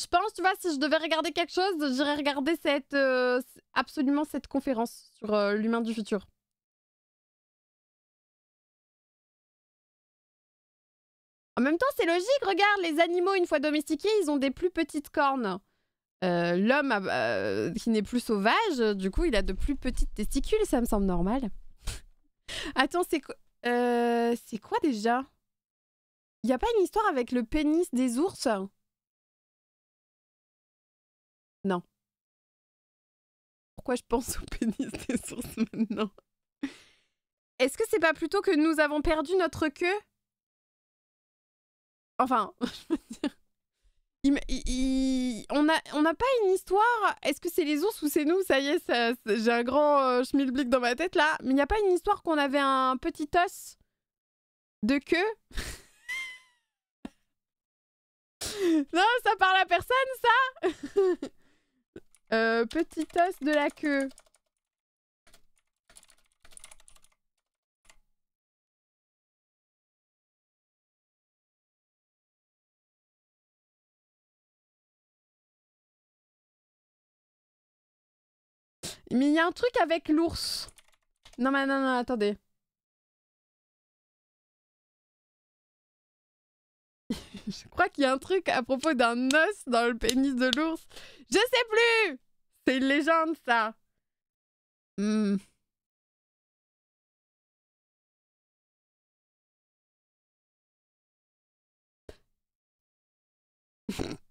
Je pense, tu vois, si je devais regarder quelque chose, j'irais regarder cette, euh, absolument cette conférence sur euh, l'humain du futur. En même temps, c'est logique, regarde, les animaux, une fois domestiqués, ils ont des plus petites cornes. Euh, L'homme euh, qui n'est plus sauvage, du coup, il a de plus petites testicules, ça me semble normal. Attends, c'est quoi C'est quoi déjà? Il a pas une histoire avec le pénis des ours? Non. Pourquoi je pense au pénis des ours maintenant? Est-ce que c'est pas plutôt que nous avons perdu notre queue? Enfin, je veux dire... on n'a pas une histoire? Est-ce que c'est les ours ou c'est nous? Ça y est, j'ai un grand euh, schmilblick dans ma tête là. Mais il n'y a pas une histoire qu'on avait un petit os de queue? Non, ça parle à personne ça? Euh, Petit os de la queue. Mais il y a un truc avec l'ours. Non, mais non, non, attendez. Je crois qu'il y a un truc à propos d'un os dans le pénis de l'ours. Je sais plus C'est une légende, ça. Hmm.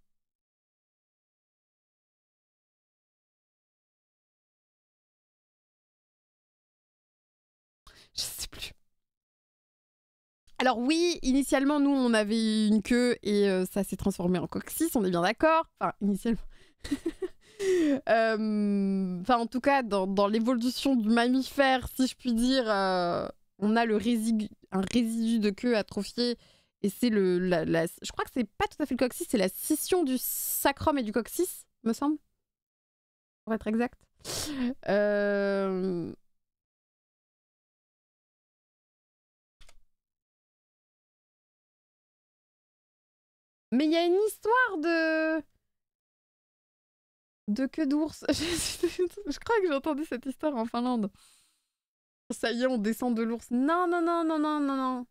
Alors oui, initialement, nous, on avait une queue et euh, ça s'est transformé en coccyx, on est bien d'accord. Enfin, initialement. Euh, Enfin, en tout cas, dans, dans l'évolution du mammifère, si je puis dire, euh, on a un résidu de queue atrophié. Et c'est le... La, je crois que c'est pas tout à fait le coccyx, c'est la scission du sacrum et du coccyx, me semble. Pour être exact. Mais il y a une histoire de. de queue d'ours. Je crois que j'ai entendu cette histoire en Finlande. Ça y est, on descend de l'ours. Non, non, non, non, non, non, non.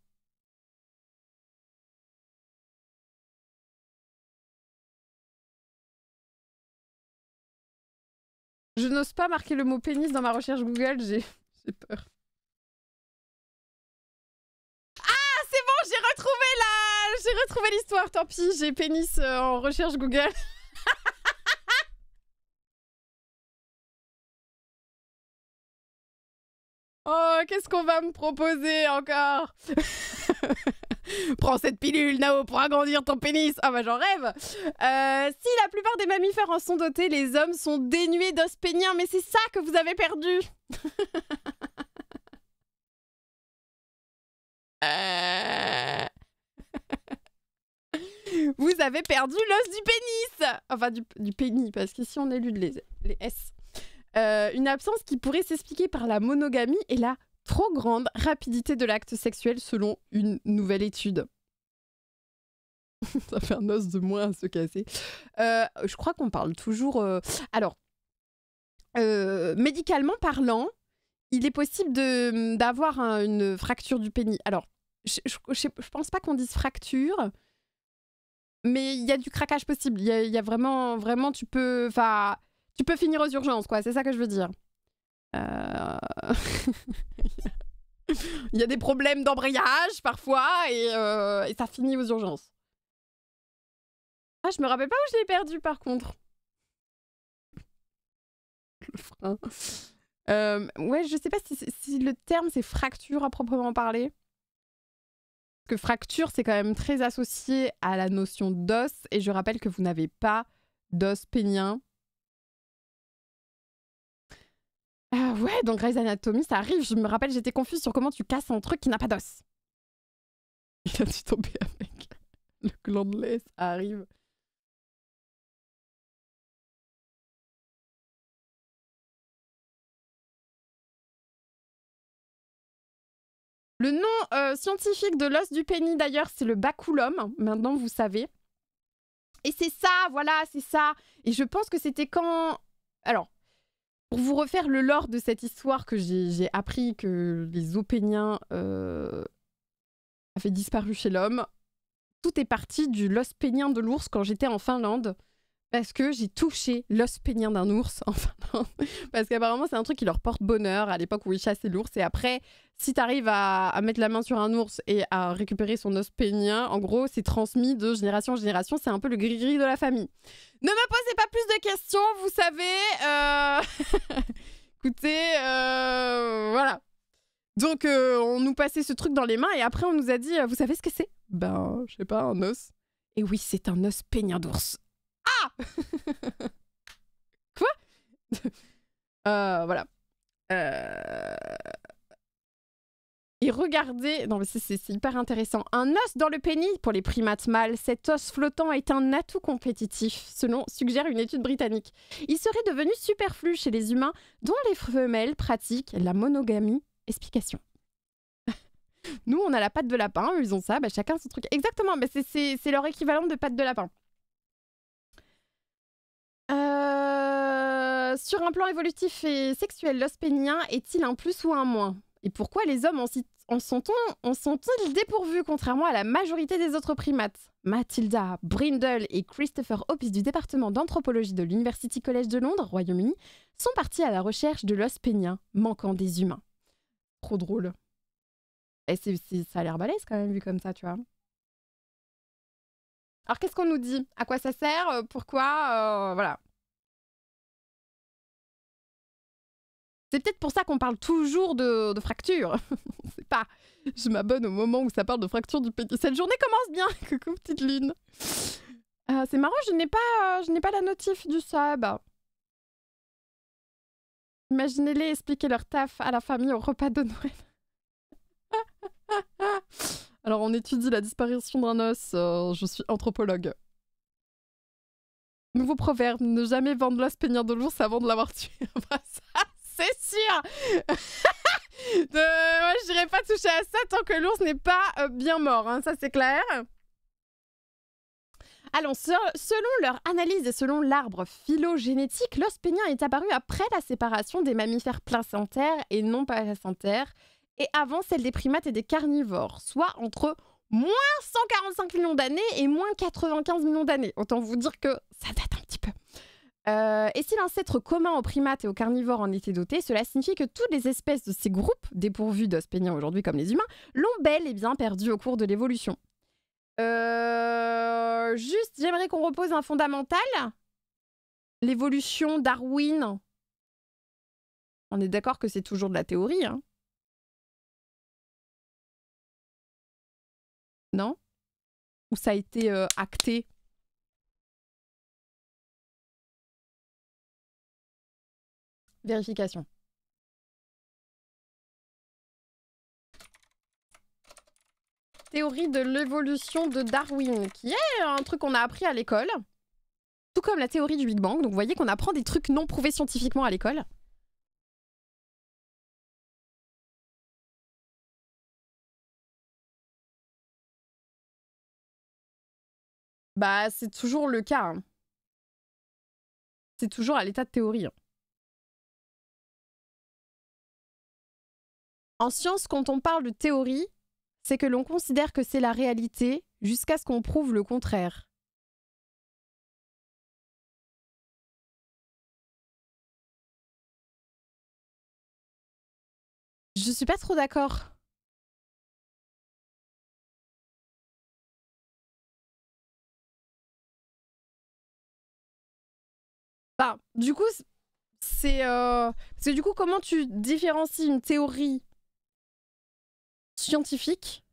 Je n'ose pas marquer le mot pénis dans ma recherche Google, j'ai j'ai peur. Ah, c'est bon, j'ai retrouvé la... J'ai retrouvé l'histoire, tant pis, j'ai pénis euh, en recherche Google. Oh, qu'est-ce qu'on va me proposer encore? Prends cette pilule, Nao, pour agrandir ton pénis. Ah bah j'en rêve. Euh, si la plupart des mammifères en sont dotés, les hommes sont dénués d'os péniens, mais c'est ça que vous avez perdu. Euh. Vous avez perdu l'os du pénis Enfin, du, pénis, parce qu'ici on élude les, S. Euh, une absence qui pourrait s'expliquer par la monogamie et la trop grande rapidité de l'acte sexuel selon une nouvelle étude. Ça fait un os de moins à se casser. Euh, je crois qu'on parle toujours... euh, Alors, médicalement parlant, il est possible d'avoir un- une fracture du pénis. Alors, je, je, je pense pas qu'on dise fracture, mais il y a du craquage possible. Il y a, vraiment, vraiment, tu peux... Enfin, tu peux finir aux urgences, quoi. C'est ça que je veux dire. Euh, Il y a des problèmes d'embrayage parfois et, euh, et ça finit aux urgences. Ah, je me rappelle pas où je l'ai perdu par contre. Le frein. Euh, ouais, je sais pas si le terme c'est fracture à proprement parler. Que fracture, c'est quand même très associé à la notion d'os. Et je rappelle que vous n'avez pas d'os pénien. Ah ouais, donc Grey's Anatomy, ça arrive. Je me rappelle, j'étais confuse sur comment tu casses un truc qui n'a pas d'os. Il a dû tomber avec le gland de ça arrive. Le nom euh, scientifique de l'os du pénis, d'ailleurs, c'est le baculum. Maintenant, vous savez. Et c'est ça, voilà, c'est ça. Et je pense que c'était quand. Alors, pour vous refaire le lore de cette histoire que j'ai appris que les Opéniens euh, avaient disparu chez l'homme, tout est parti du l'os pénien de l'ours quand j'étais en Finlande parce que j'ai touché l'os pénien d'un ours en Finlande. parce qu'apparemment, c'est un truc qui leur porte bonheur à l'époque où ils chassaient l'ours. Et après, si tu arrives à, mettre la main sur un ours et à récupérer son os pénien, en gros, c'est transmis de génération en génération. C'est un peu le gris-gris de la famille. Ne me posez pas plus de questions, vous savez. Euh, écoutez, euh, voilà. Donc, euh, on nous passait ce truc dans les mains et après, on nous a dit Vous savez ce que c'est? Ben, je sais pas, un os. Et oui, c'est un os pénien d'ours. Ah Quoi euh, Voilà. Euh... Et regardez, non mais c'est hyper intéressant. Un os dans le pénis pour les primates mâles. Cet os flottant est un atout compétitif, selon suggère une étude britannique. Il serait devenu superflu chez les humains, dont les femelles pratiquent la monogamie. Explication. Nous, on a la patte de lapin, ils ont ça, bah, chacun son truc. Exactement, mais c'est leur équivalent de patte de lapin. Euh, sur un plan évolutif et sexuel, l'os pénien est-il un plus ou un moins? Et pourquoi les hommes en, sont-ils dépourvus, contrairement à la majorité des autres primates? Mathilda Brindle et Christopher Hoppes du département d'anthropologie de l'University College de Londres, Royaume-Uni, sont partis à la recherche de l'os pénien manquant des humains. Trop drôle. Ça a l'air balèze quand même vu comme ça, tu vois. Alors qu'est-ce qu'on nous dit? À quoi ça sert? Euh, Pourquoi? Euh, Voilà. C'est peut-être pour ça qu'on parle toujours de, fracture. C'est pas. Je m'abonne au moment où ça parle de fracture du pénis. Cette journée commence bien. Coucou petite lune. Euh, c'est marrant, je n'ai pas, je n'ai pas la notif du sub. Imaginez-les expliquer leur taf à la famille au repas de Noël. Alors, on étudie la disparition d'un os. Euh, je suis anthropologue. Nouveau proverbe ne jamais vendre l'os pénir de l'ours avant de l'avoir tué. Bah, c'est sûr. Moi, je n'irai pas toucher à ça tant que l'ours n'est pas euh, bien mort. Hein, ça, c'est clair. Allons, selon leur analyse et selon l'arbre phylogénétique, l'os pénien est apparu après la séparation des mammifères placentaires et non placentaires et avant celle des primates et des carnivores, soit entre moins 145 millions d'années et moins 95 millions d'années. Autant vous dire que ça date un petit peu. Euh, et si l'ancêtre commun aux primates et aux carnivores en était doté, cela signifie que toutes les espèces de ces groupes, dépourvus d'os péniens aujourd'hui comme les humains, l'ont bel et bien perdu au cours de l'évolution. Euh, juste, j'aimerais qu'on repose un fondamental. L'évolution Darwin. On est d'accord que c'est toujours de la théorie. Hein. Non Ou ça a été euh, acté? Vérification. Théorie de l'évolution de Darwin, qui est un truc qu'on a appris à l'école. Tout comme la théorie du Big Bang. Donc vous voyez qu'on apprend des trucs non prouvés scientifiquement à l'école. Bah, c'est toujours le cas. Hein. C'est toujours à l'état de théorie. Hein. En science, quand on parle de théorie, c'est que l'on considère que c'est la réalité jusqu'à ce qu'on prouve le contraire. Je suis pas trop d'accord. Bah, du coup, c'est. Euh... Du coup, comment tu différencies une théorie scientifique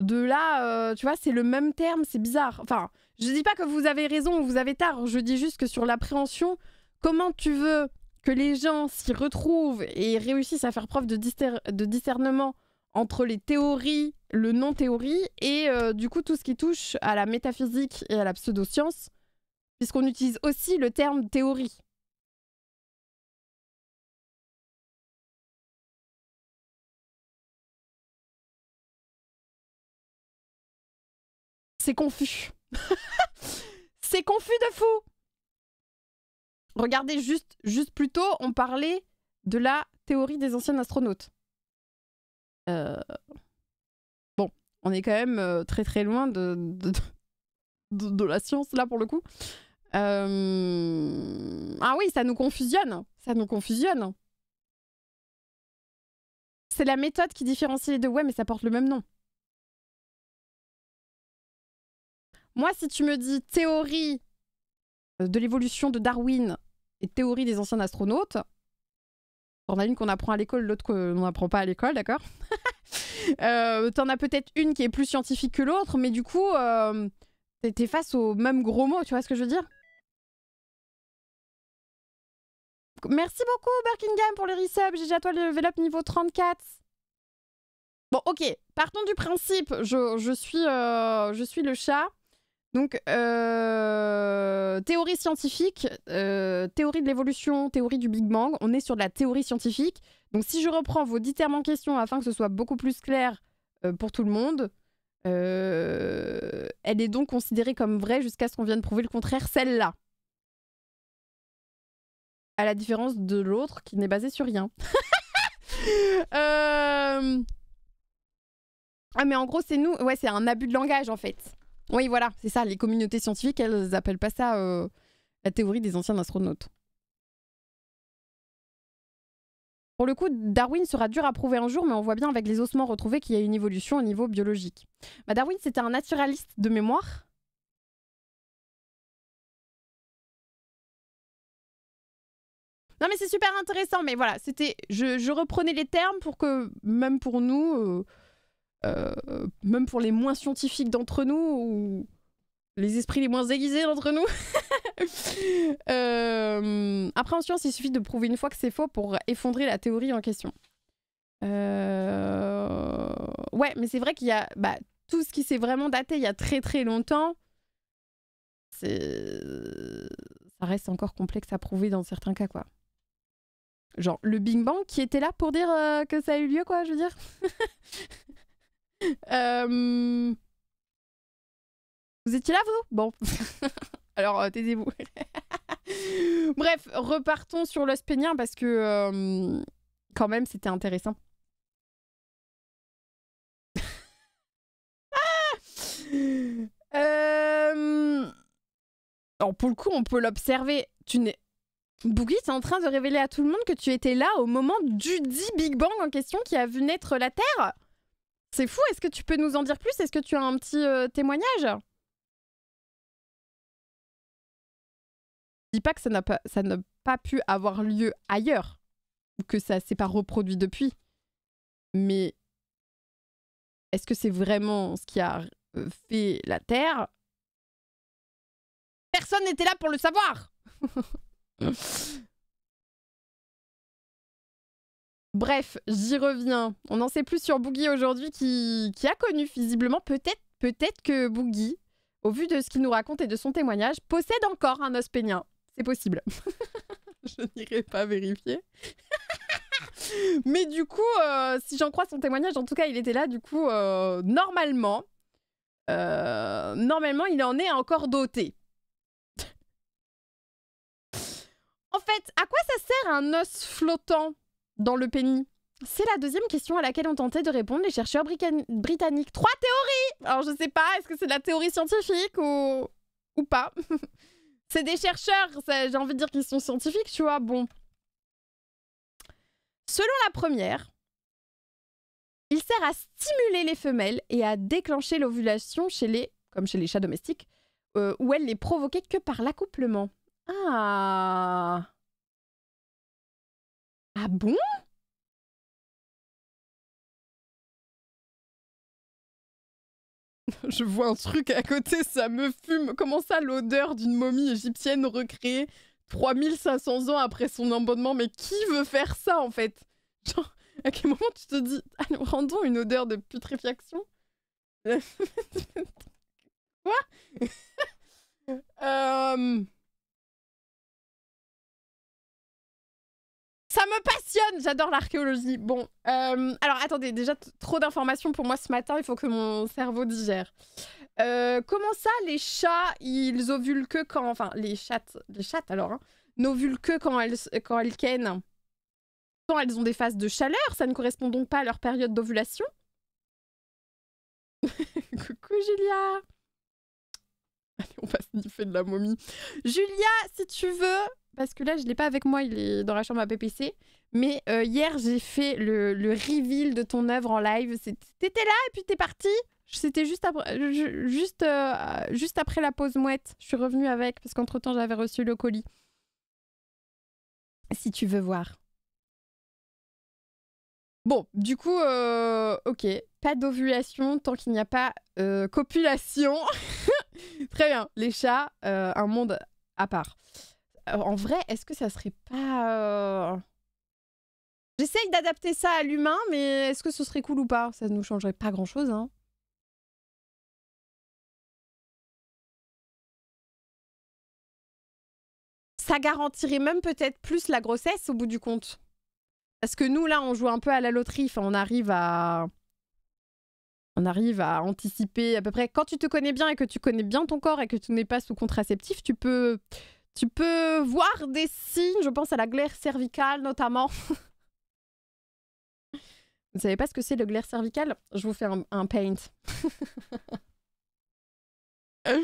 de là, euh, tu vois, c'est le même terme, c'est bizarre. Enfin, je dis pas que vous avez raison ou vous avez tard, je dis juste que sur l'appréhension, comment tu veux que les gens s'y retrouvent et réussissent à faire preuve de discernement entre les théories, le non-théorie et euh, du coup tout ce qui touche à la métaphysique et à la pseudoscience, puisqu'on utilise aussi le terme théorie. C'est confus. C'est confus de fou. Regardez juste, juste plus tôt, on parlait de la théorie des anciens astronautes. Euh, on est quand même euh, très très loin de, la science là pour le coup. Euh, ah oui, ça nous confusionne. Ça nous confusionne. C'est la méthode qui différencie les deux. Ouais, mais ça porte le même nom. Moi, si tu me dis théorie de l'évolution de Darwin et théorie des anciens astronautes, on a une qu'on apprend à l'école, l'autre qu'on n'apprend pas à l'école, d'accord euh, T'en as peut-être une qui est plus scientifique que l'autre, mais du coup, euh, t'es face aux mêmes gros mots, tu vois ce que je veux dire Merci beaucoup, Buckingham, pour le resub. J'ai déjà toi le level up niveau 34. Bon, ok. Partons du principe. Je, suis, euh, je suis le chat. Donc, euh, théorie scientifique, euh, théorie de l'évolution, théorie du Big Bang. On est sur de la théorie scientifique. Donc, si je reprends vos dix termes en question afin que ce soit beaucoup plus clair euh, pour tout le monde, elle est donc considérée comme vraie jusqu'à ce qu'on vienne prouver le contraire, celle-là. À la différence de l'autre qui n'est basée sur rien. Ah, mais en gros, c'est nous. Ouais, c'est un abus de langage en fait. Oui, voilà, c'est ça. Les communautés scientifiques, elles appellent pas ça euh, la théorie des anciens astronautes. Pour le coup, Darwin sera dur à prouver un jour, mais on voit bien avec les ossements retrouvés qu'il y a une évolution au niveau biologique. Bah, Darwin, c'était un naturaliste de mémoire. Non mais c'est super intéressant, mais voilà, c'était, je, reprenais les termes pour que même pour nous, euh, euh, même pour les moins scientifiques d'entre nous, ou les esprits les moins aiguisés d'entre nous. après, en science, il suffit de prouver une fois que c'est faux pour effondrer la théorie en question. Euh, ouais, mais c'est vrai qu'il y a bah, tout ce qui s'est vraiment daté il y a très très longtemps. Ça reste encore complexe à prouver dans certains cas, quoi. Genre le Big Bang qui était là pour dire euh, que ça a eu lieu, quoi, je veux dire. Euh, vous étiez là, vous? Bon. Alors, euh, taisez-vous. Bref, repartons sur l'os pénien parce que, euh, quand même, c'était intéressant. Alors, pour le coup, on peut l'observer. Tu n'es... Boogie, t'es en train de révéler à tout le monde que tu étais là au moment du dit Big Bang en question qui a vu naître la Terre? C'est fou, est-ce que tu peux nous en dire plus? Est-ce que tu as un petit euh, témoignage? Je dis pas que ça n'a pas, ça n'a pas pu avoir lieu ailleurs, ou que ça s'est pas reproduit depuis. Mais est-ce que c'est vraiment ce qui a euh, fait la Terre? Personne n'était là pour le savoir Bref, j'y reviens. On n'en sait plus sur Boogie aujourd'hui qui, a connu visiblement peut-être peut-être que Boogie, au vu de ce qu'il nous raconte et de son témoignage, possède encore un os pénien. C'est possible. Je n'irai pas vérifier. Mais du coup, euh, si j'en crois son témoignage, en tout cas, il était là. Du coup, euh, normalement, euh, normalement, il en est encore doté. en fait, à quoi ça sert un os flottant? Dans le pénis C'est la deuxième question à laquelle ont tenté de répondre les chercheurs britanniques. Trois théories Alors je sais pas, est-ce que c'est de la théorie scientifique ou, ou pas? C'est des chercheurs, j'ai envie de dire qu'ils sont scientifiques, tu vois, bon. Selon la première, il sert à stimuler les femelles et à déclencher l'ovulation chez les, comme chez les chats domestiques, euh, où elle n'est provoquée que par l'accouplement. Ah ah bon? Je vois un truc à côté, ça me fume. Comment ça, l'odeur d'une momie égyptienne recréée 3500 ans après son abonnement Mais qui veut faire ça, en fait? Genre, à quel moment tu te dis, allez, rendons une odeur de putréfaction? Quoi? Euh... Ça me passionne, j'adore l'archéologie. Bon, euh, alors attendez, déjà trop d'informations pour moi ce matin, il faut que mon cerveau digère. Euh, comment ça, les chats, ils ovulent que quand... Enfin, les chattes, les chattes alors, hein, n'ovulent que quand elles, quand elles kennent? Quand elles ont des phases de chaleur, ça ne correspond donc pas à leur période d'ovulation? Coucou Julia Allez, on va sniffer de la momie. Julia, si tu veux, parce que là, je l'ai pas avec moi, il est dans la chambre à PPC. Mais euh, hier, j'ai fait le, le, reveal de ton œuvre en live. T'étais là et puis t'es parti. C'était juste après, juste, euh, juste après la pause mouette. Je suis revenue avec parce qu'entre temps, j'avais reçu le colis. Si tu veux voir. Bon, du coup, euh, ok. Pas d'ovulation tant qu'il n'y a pas copulation. Très bien. Les chats, un monde à part. Euh, en vrai, est-ce que ça serait pas. Euh, j'essaye d'adapter ça à l'humain, mais est-ce que ce serait cool ou pas? Ça ne nous changerait pas grand-chose, hein. Ça garantirait même peut-être plus la grossesse au bout du compte. Parce que nous, là, on joue un peu à la loterie. On arrive à. On arrive à anticiper à peu près. Quand tu te connais bien et que tu connais bien ton corps et que tu n'es pas sous contraceptif, tu peux tu peux voir des signes, je pense à la glaire cervicale notamment. vous savez pas ce que c'est le glaire cervical? Je vous fais un, paint. ah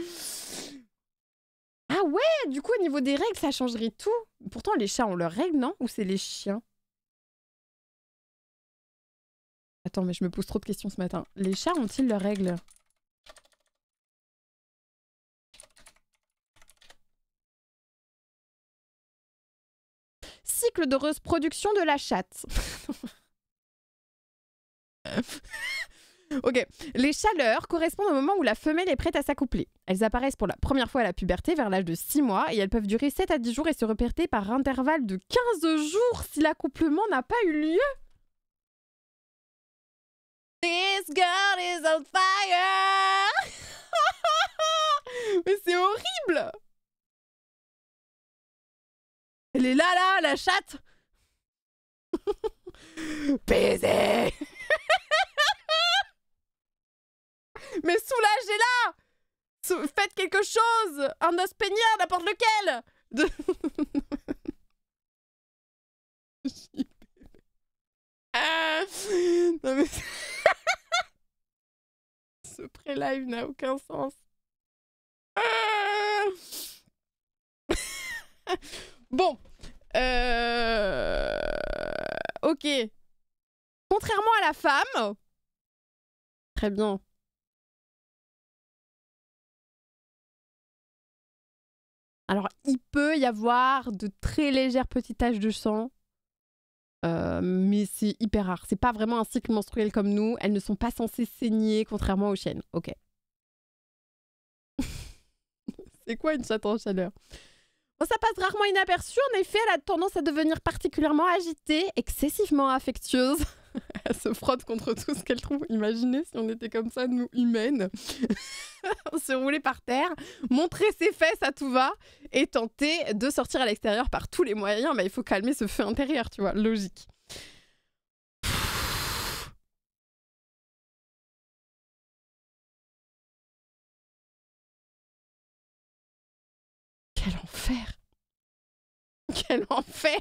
ouais, du coup au niveau des règles, ça changerait tout. Pourtant les chats ont leurs règles, non? Ou c'est les chiens? Attends, mais je me pose trop de questions ce matin. Les chats ont-ils leurs règles? Cycle de reproduction de la chatte. ok. Les chaleurs correspondent au moment où la femelle est prête à s'accoupler. Elles apparaissent pour la première fois à la puberté vers l'âge de 6 mois et elles peuvent durer 7 à 10 jours et se répéter par intervalle de 15 jours si l'accouplement n'a pas eu lieu. This girl is on fire! Mais c'est horrible! Est là, là, la chatte. Baiser. Mais soulagez-la. Faites quelque chose. Un os peignard, n'importe lequel. De... ah. Non mais... Ce pré-live n'a aucun sens. Ah. Bon, euh... Ok. Contrairement à la femme... Très bien. Alors, il peut y avoir de très légères petites taches de sang, euh, mais c'est hyper rare. C'est pas vraiment un cycle menstruel comme nous. Elles ne sont pas censées saigner, contrairement aux chiennes. Ok. c'est quoi une chatte en chaleur? Ça passe rarement inaperçu. En effet, elle a tendance à devenir particulièrement agitée, excessivement affectueuse. elle se frotte contre tout ce qu'elle trouve. Imaginez si on était comme ça, nous, humaines. se rouler par terre, montrer ses fesses à tout va et tenter de sortir à l'extérieur par tous les moyens. Mais il faut calmer ce feu intérieur, tu vois, logique. Quel enfer Quel enfer.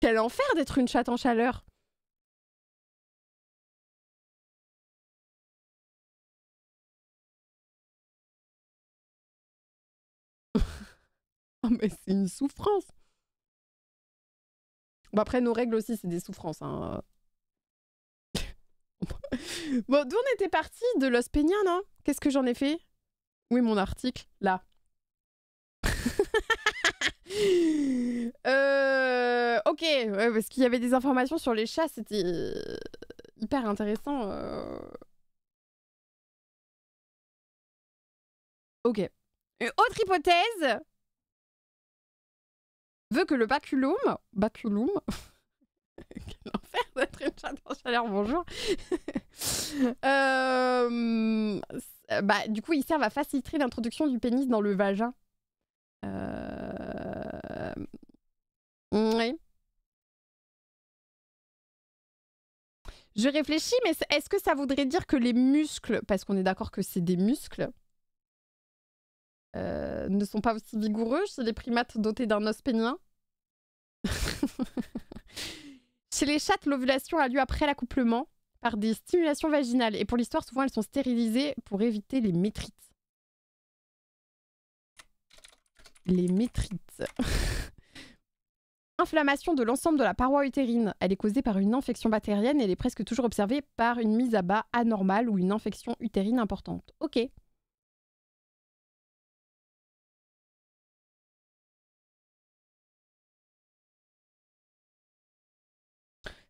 Quel enfer d'être une chatte en chaleur. Oh mais c'est une souffrance. Bon après nos règles aussi c'est des souffrances hein. bon, d'où on était parti? De Los Peña, non? Qu'est-ce que j'en ai fait? Oui, mon article, là. euh, ok, ouais, parce qu'il y avait des informations sur les chats, c'était hyper intéressant. Euh... Ok. Une autre hypothèse veut que le baculum, baculum, quel enfer d'être une chatte en chaleur, bonjour. euh, bah, du coup, ils servent à faciliter l'introduction du pénis dans le vagin. Euh... Oui. Je réfléchis, mais est-ce que ça voudrait dire que les muscles, parce qu'on est d'accord que c'est des muscles, euh, ne sont pas aussi vigoureux chez les primates dotés d'un os pénien? Chez les chattes, l'ovulation a lieu après l'accouplement par des stimulations vaginales. Et pour l'histoire, souvent elles sont stérilisées pour éviter les métrites. Les métrites. Inflammation de l'ensemble de la paroi utérine. Elle est causée par une infection bactérienne et elle est presque toujours observée par une mise à bas anormale ou une infection utérine importante. Ok.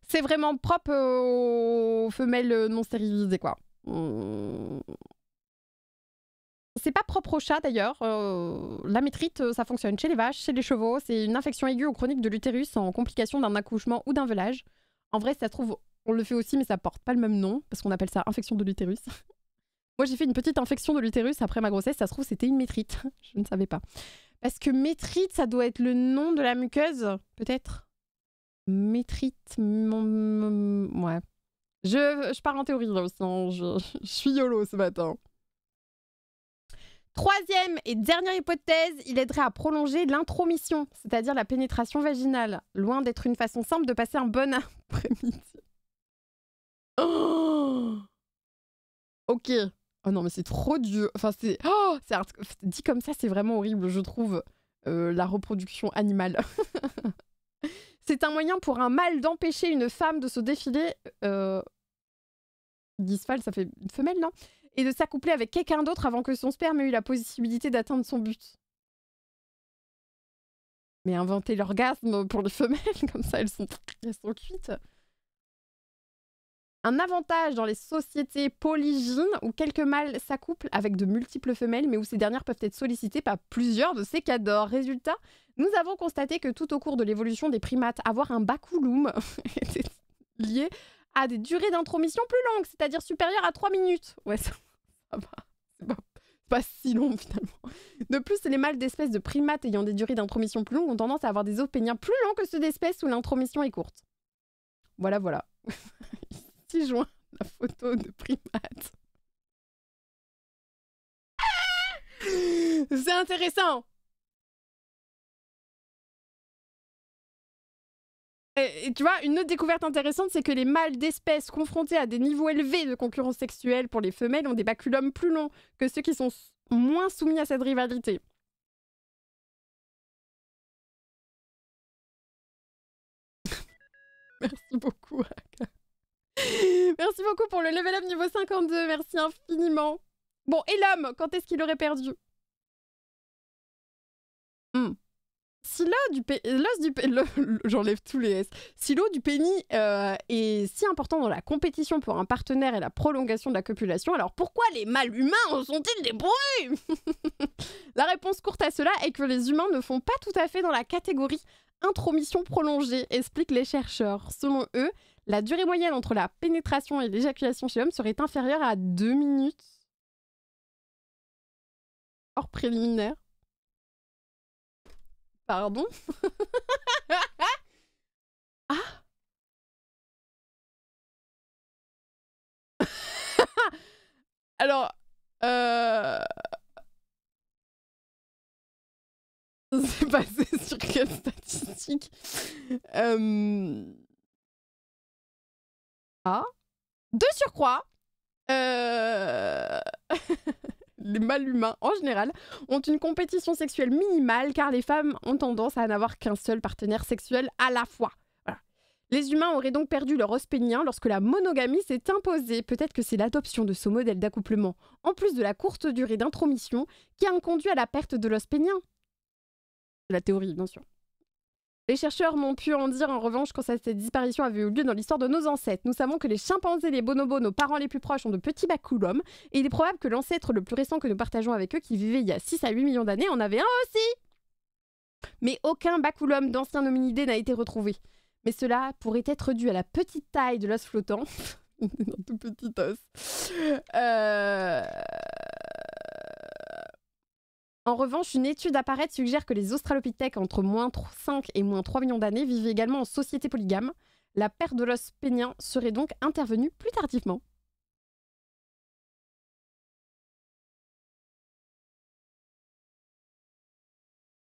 C'est vraiment propre aux femelles non stérilisées, quoi. Mmh. C'est pas propre aux chats d'ailleurs. Euh, la métrite, ça fonctionne chez les vaches, chez les chevaux. C'est une infection aiguë ou chronique de l'utérus en complication d'un accouchement ou d'un velage. En vrai, ça trouve, on le fait aussi, mais ça porte pas le même nom parce qu'on appelle ça infection de l'utérus. Moi, j'ai fait une petite infection de l'utérus après ma grossesse. Ça se trouve, c'était une métrite. Je ne savais pas. Parce que métrite, ça doit être le nom de la muqueuse, peut-être? Métrite. Ouais. Je, je pars en théorie là je suis YOLO ce matin. Troisième et dernière hypothèse, il aiderait à prolonger l'intromission, c'est-à-dire la pénétration vaginale, loin d'être une façon simple de passer un bon après-midi. Oh ok. Oh non, mais c'est trop dur. Enfin, c'est. Oh Dit comme ça, c'est vraiment horrible, je trouve, euh, la reproduction animale. C'est un moyen pour un mâle d'empêcher une femme de se défiler. Euh... ça fait une femelle, non? Et de s'accoupler avec quelqu'un d'autre avant que son sperme ait eu la possibilité d'atteindre son but. Mais inventer l'orgasme pour les femelles, comme ça elles sont, elles sont cuites. Un avantage dans les sociétés polygynes où quelques mâles s'accouplent avec de multiples femelles, mais où ces dernières peuvent être sollicitées par plusieurs de ces cadors. Résultat, nous avons constaté que tout au cours de l'évolution des primates, avoir un baculum était lié à des durées d'intromission plus longues, c'est-à-dire supérieures à 3 minutes. Ouais, ça, va. C'est pas, si long finalement. De plus, les mâles d'espèces de primates ayant des durées d'intromission plus longues ont tendance à avoir des os péniens plus longs que ceux d'espèces où l'intromission est courte. Voilà, voilà. Ici joint la photo de primates. C'est intéressant. Et, tu vois, une autre découverte intéressante, c'est que les mâles d'espèces confrontés à des niveaux élevés de concurrence sexuelle pour les femelles ont des baculums plus longs que ceux qui sont moins soumis à cette rivalité. Merci beaucoup, Merci beaucoup pour le level up niveau 52. Merci infiniment. Bon, et l'homme, quand est-ce qu'il aurait perdu? Hmm si du, l'eau du pénis euh, est si important dans la compétition pour un partenaire et la prolongation de la copulation, alors pourquoi les mâles humains en sont-ils bruits? La réponse courte à cela est que les humains ne font pas tout à fait dans la catégorie intromission prolongée, expliquent les chercheurs. Selon eux, la durée moyenne entre la pénétration et l'éjaculation chez l'homme serait inférieure à 2 minutes. Hors préliminaire. Pardon? Ah! Alors, euh... C'est passé sur quelle statistique? Euh... Ah. De surcroît, euh... les mâles humains en général ont une compétition sexuelle minimale car les femmes ont tendance à n'avoir qu'un seul partenaire sexuel à la fois. Les humains auraient donc perdu leur os pénien lorsque la monogamie s'est imposée. Peut-être que c'est l'adoption de ce modèle d'accouplement, en plus de la courte durée d'intromission, qui a conduit à la perte de l'os pénien. La théorie, bien sûr. Les chercheurs n'ont pu en dire en revanche quand cette disparition avait eu lieu dans l'histoire de nos ancêtres. Nous savons que les chimpanzés les bonobos, nos parents les plus proches, ont de petits baculums, et il est probable que l'ancêtre le plus récent que nous partageons avec eux, qui vivait il y a 6 à 8 millions d'années, en avait un aussi Mais aucun baculum d'ancien hominidés n'a été retrouvé. Mais cela pourrait être dû à la petite taille de l'os flottant. Un tout petit os. Euh... En revanche, une étude apparaîte suggère que les australopithèques entre moins 5 et moins 3 millions d'années vivaient également en société polygame. La perte de l'os pénien serait donc intervenue plus tardivement.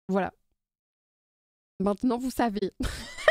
Voilà. Maintenant, vous savez.